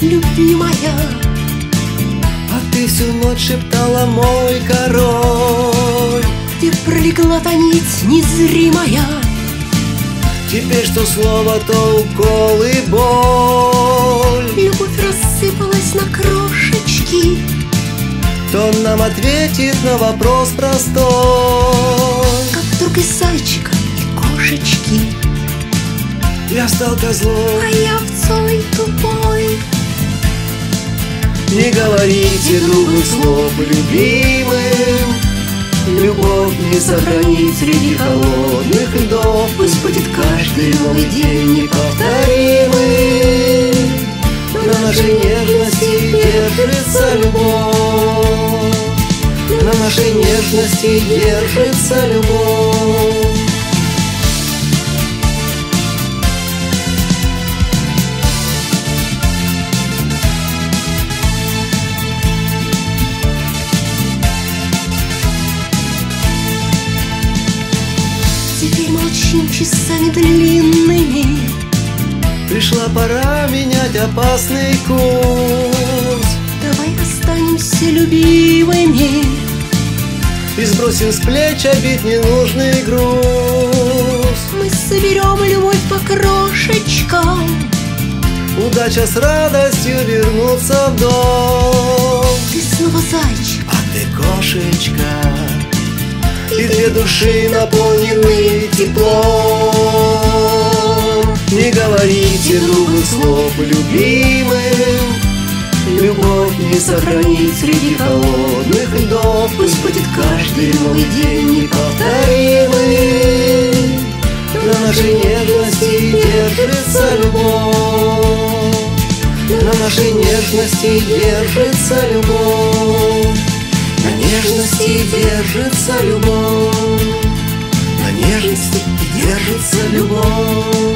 любимая А ты всю ночь шептала мой король Где пролегла та нить незримая. Теперь что слово, то укол и боль. Любовь рассыпалась на крошечки. Кто нам ответит на вопрос простой? Как вдруг из зайчика и кошечки Я стал козлом. А я овцой тупой. Не говорите грубых слов любимым. Любовь не сохранить среди холодных льдов. Пусть будет каждый новый день неповторимый На нашей нежности держится любовь. На нашей нежности держится любовь Молчим часами длинными. Пришла пора менять опасный курс. Давай останемся любимыми. И сбросим с плеч обид ненужный груз. Мы соберем любовь по крошечкам. Удача с радостью вернуться в дом И две души наполнены теплом. Не говорите грубых слов любимым. Любовь не сохранить среди холодных льдов. Пусть будет каждый новый день неповторимый На нашей нежности держится любовь. На нашей нежности держится любовь нежности держится любовь. На нежности держится любовь